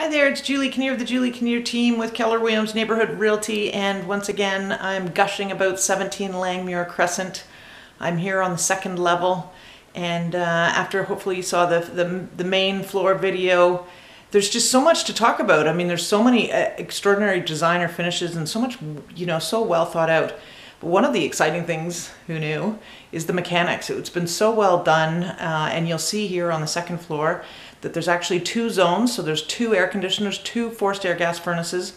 Hi there, it's Julie Kinnear of the Julie Kinnear team with Keller Williams Neighborhood Realty and once again I'm gushing about 17 Langmuir Crescent. I'm here on the second level and uh, after hopefully you saw the, the, the main floor video there's just so much to talk about. I mean there's so many uh, extraordinary designer finishes and so much you know so well thought out. But one of the exciting things, who knew, is the mechanics. It's been so well done, uh, and you'll see here on the second floor that there's actually two zones. So there's two air conditioners, two forced air gas furnaces,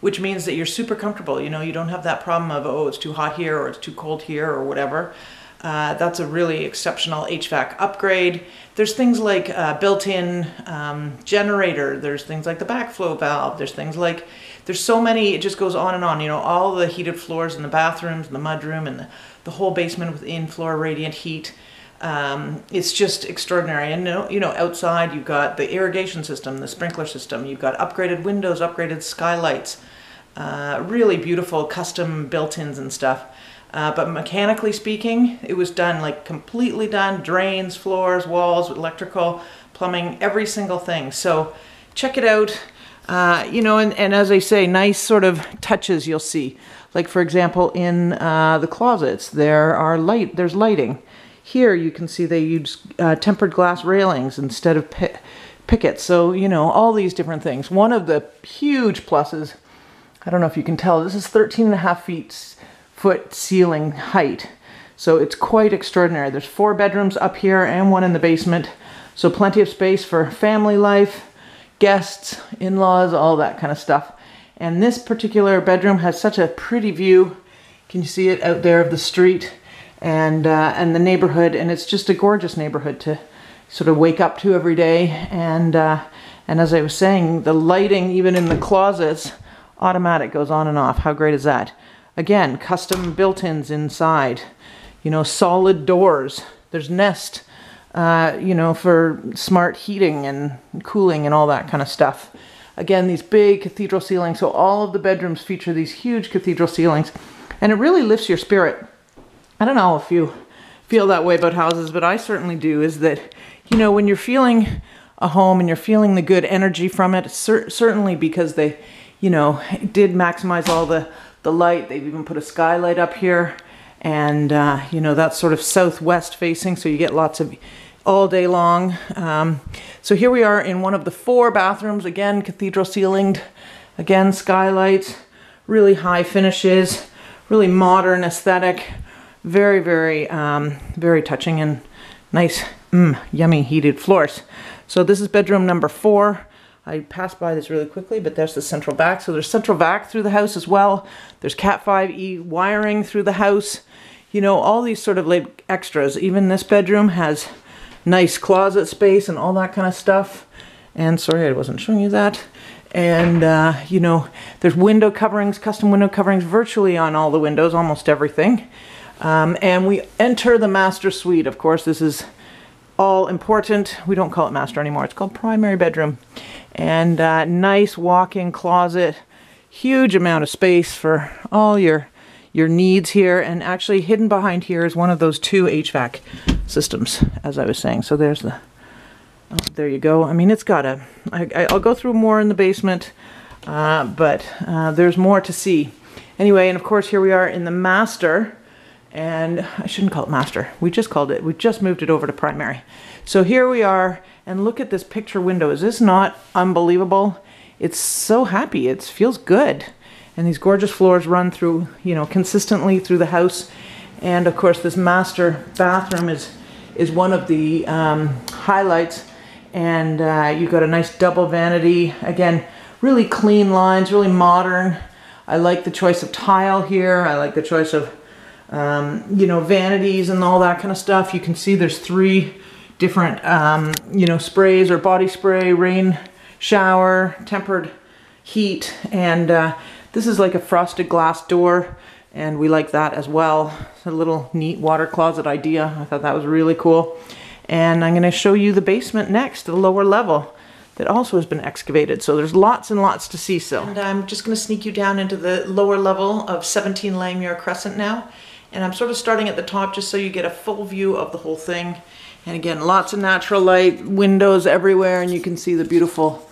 which means that you're super comfortable. You know, you don't have that problem of, oh, it's too hot here or it's too cold here or whatever. Uh, that's a really exceptional HVAC upgrade. There's things like uh, built-in um, generator. There's things like the backflow valve. There's things like, there's so many, it just goes on and on. You know, all the heated floors in the bathrooms and the mudroom and the, the whole basement with in-floor radiant heat. Um, it's just extraordinary. And you know, outside you've got the irrigation system, the sprinkler system. You've got upgraded windows, upgraded skylights, uh, really beautiful custom built-ins and stuff. Uh, but mechanically speaking, it was done like completely done, drains, floors, walls, electrical, plumbing, every single thing. So check it out. Uh, you know, and, and as I say, nice sort of touches you'll see. Like for example, in uh, the closets, there are light, there's lighting. Here you can see they use uh, tempered glass railings instead of pi pickets. So, you know, all these different things. One of the huge pluses, I don't know if you can tell, this is 13 and a half feet foot ceiling height. So it's quite extraordinary. There's four bedrooms up here and one in the basement. So plenty of space for family life, guests, in-laws, all that kind of stuff. And this particular bedroom has such a pretty view. Can you see it out there of the street and, uh, and the neighborhood? And it's just a gorgeous neighborhood to sort of wake up to every day. And, uh, and as I was saying, the lighting, even in the closets, automatic goes on and off. How great is that? Again, custom built-ins inside. You know, solid doors. There's Nest, uh, you know, for smart heating and cooling and all that kind of stuff. Again, these big cathedral ceilings. So all of the bedrooms feature these huge cathedral ceilings. And it really lifts your spirit. I don't know if you feel that way about houses, but I certainly do, is that, you know, when you're feeling a home and you're feeling the good energy from it, cer certainly because they, you know, did maximize all the the light. They've even put a skylight up here and uh, you know that's sort of southwest facing so you get lots of all day long. Um, so here we are in one of the four bathrooms, again cathedral ceilinged, again skylights, really high finishes, really modern aesthetic, very, very, um, very touching and nice, mm, yummy heated floors. So this is bedroom number four. I passed by this really quickly, but there's the central vac. So there's central vac through the house as well. There's Cat 5e wiring through the house. You know, all these sort of like extras. Even this bedroom has nice closet space and all that kind of stuff. And sorry, I wasn't showing you that. And, uh, you know, there's window coverings, custom window coverings virtually on all the windows, almost everything. Um, and we enter the master suite. Of course, this is all important. We don't call it master anymore. It's called primary bedroom. And uh, nice walk-in closet. Huge amount of space for all your your needs here. And actually hidden behind here is one of those two HVAC systems, as I was saying. So there's the, oh, there you go. I mean, it's got a, I, I'll go through more in the basement, uh, but uh, there's more to see. Anyway, and of course here we are in the master and I shouldn't call it master. We just called it, we just moved it over to primary. So here we are, and look at this picture window. Is this not unbelievable? It's so happy, it feels good. And these gorgeous floors run through, you know, consistently through the house. And of course this master bathroom is, is one of the um, highlights. And uh, you've got a nice double vanity. Again, really clean lines, really modern. I like the choice of tile here. I like the choice of um, you know, vanities and all that kind of stuff. You can see there's three different, um, you know, sprays or body spray, rain shower, tempered heat, and uh, this is like a frosted glass door, and we like that as well. It's a little neat water closet idea. I thought that was really cool. And I'm gonna show you the basement next, the lower level that also has been excavated. So there's lots and lots to see still. And I'm just gonna sneak you down into the lower level of 17 Langmuir Crescent now. And I'm sort of starting at the top just so you get a full view of the whole thing. And again, lots of natural light, windows everywhere, and you can see the beautiful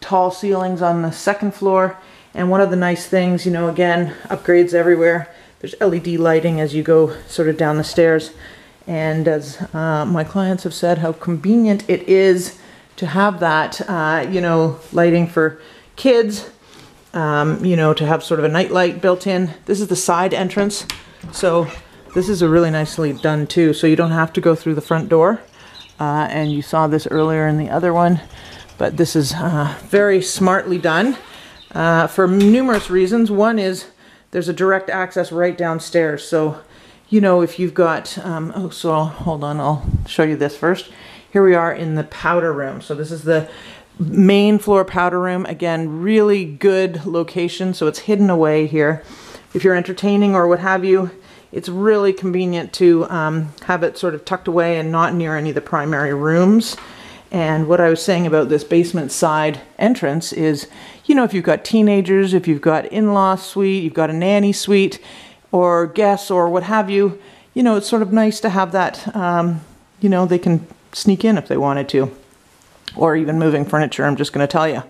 tall ceilings on the second floor. And one of the nice things, you know, again, upgrades everywhere. There's LED lighting as you go sort of down the stairs. And as uh, my clients have said, how convenient it is to have that, uh, you know, lighting for kids, um, you know, to have sort of a night light built in. This is the side entrance. So this is a really nicely done too. So you don't have to go through the front door. Uh, and you saw this earlier in the other one, but this is uh, very smartly done uh, for numerous reasons. One is there's a direct access right downstairs. So, you know, if you've got, um, oh, so I'll, hold on, I'll show you this first. Here we are in the powder room. So this is the main floor powder room. Again, really good location. So it's hidden away here. If you're entertaining or what have you, it's really convenient to um, have it sort of tucked away and not near any of the primary rooms. And what I was saying about this basement side entrance is, you know, if you've got teenagers, if you've got in-law suite, you've got a nanny suite, or guests, or what have you, you know, it's sort of nice to have that, um, you know, they can sneak in if they wanted to. Or even moving furniture, I'm just going to tell you.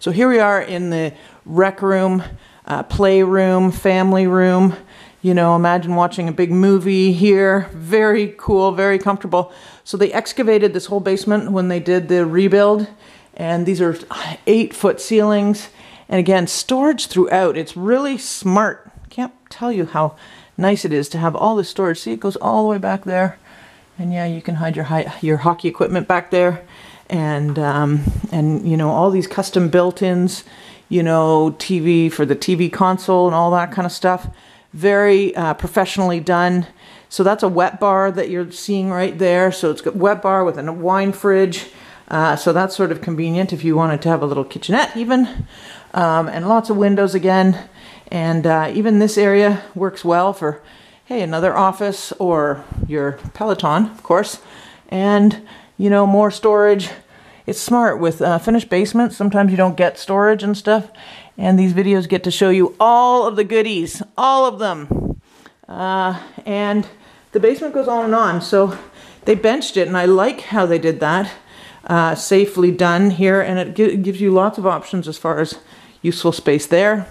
So here we are in the rec room, uh, playroom, family room. You know, imagine watching a big movie here. Very cool, very comfortable. So they excavated this whole basement when they did the rebuild. And these are eight foot ceilings. And again, storage throughout. It's really smart. Can't tell you how nice it is to have all this storage. See, it goes all the way back there. And yeah, you can hide your your hockey equipment back there. And, um, and you know, all these custom built-ins, you know, TV for the TV console and all that kind of stuff very uh, professionally done. So that's a wet bar that you're seeing right there. So it's got wet bar with a wine fridge. Uh, so that's sort of convenient if you wanted to have a little kitchenette even. Um, and lots of windows again. And uh, even this area works well for, hey, another office or your Peloton, of course. And, you know, more storage. It's smart with uh, finished basements. Sometimes you don't get storage and stuff. And these videos get to show you all of the goodies, all of them. Uh, and the basement goes on and on. So they benched it, and I like how they did that. Uh, safely done here, and it gives you lots of options as far as useful space there.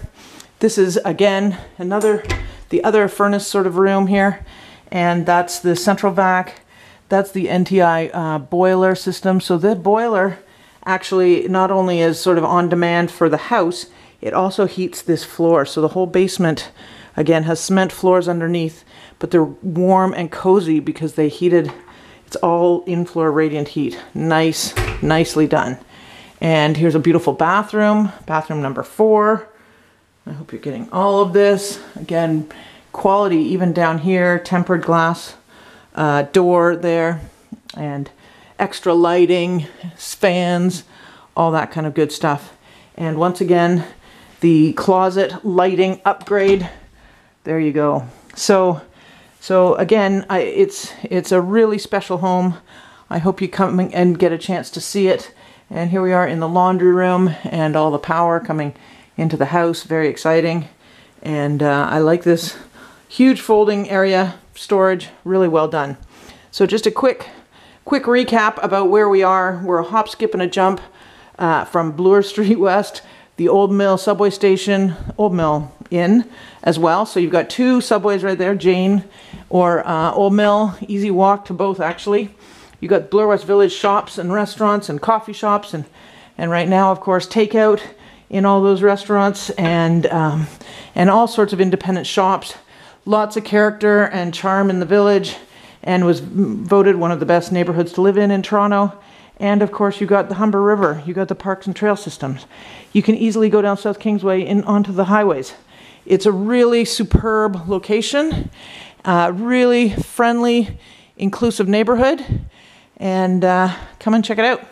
This is, again, another, the other furnace sort of room here, and that's the central vac. That's the NTI uh, boiler system. So the boiler actually not only is sort of on demand for the house, it also heats this floor. So the whole basement, again, has cement floors underneath, but they're warm and cozy because they heated, it's all in-floor radiant heat. Nice, nicely done. And here's a beautiful bathroom, bathroom number four. I hope you're getting all of this. Again, quality even down here, tempered glass uh, door there, and extra lighting, fans, all that kind of good stuff. And once again, the closet lighting upgrade. There you go. So, so again, I, it's it's a really special home. I hope you come and get a chance to see it. And here we are in the laundry room and all the power coming into the house. Very exciting. And uh, I like this huge folding area storage. Really well done. So just a quick, quick recap about where we are. We're a hop, skip, and a jump uh, from Bloor Street West the Old Mill subway station, Old Mill Inn as well. So you've got two subways right there, Jane or uh, Old Mill, easy walk to both actually. You got Bloor West Village shops and restaurants and coffee shops and and right now, of course, takeout in all those restaurants and um, and all sorts of independent shops. Lots of character and charm in the village, and was voted one of the best neighborhoods to live in in Toronto. And of course, you got the Humber River, you got the parks and trail systems. You can easily go down South Kingsway and onto the highways. It's a really superb location, uh, really friendly, inclusive neighborhood, and uh, come and check it out.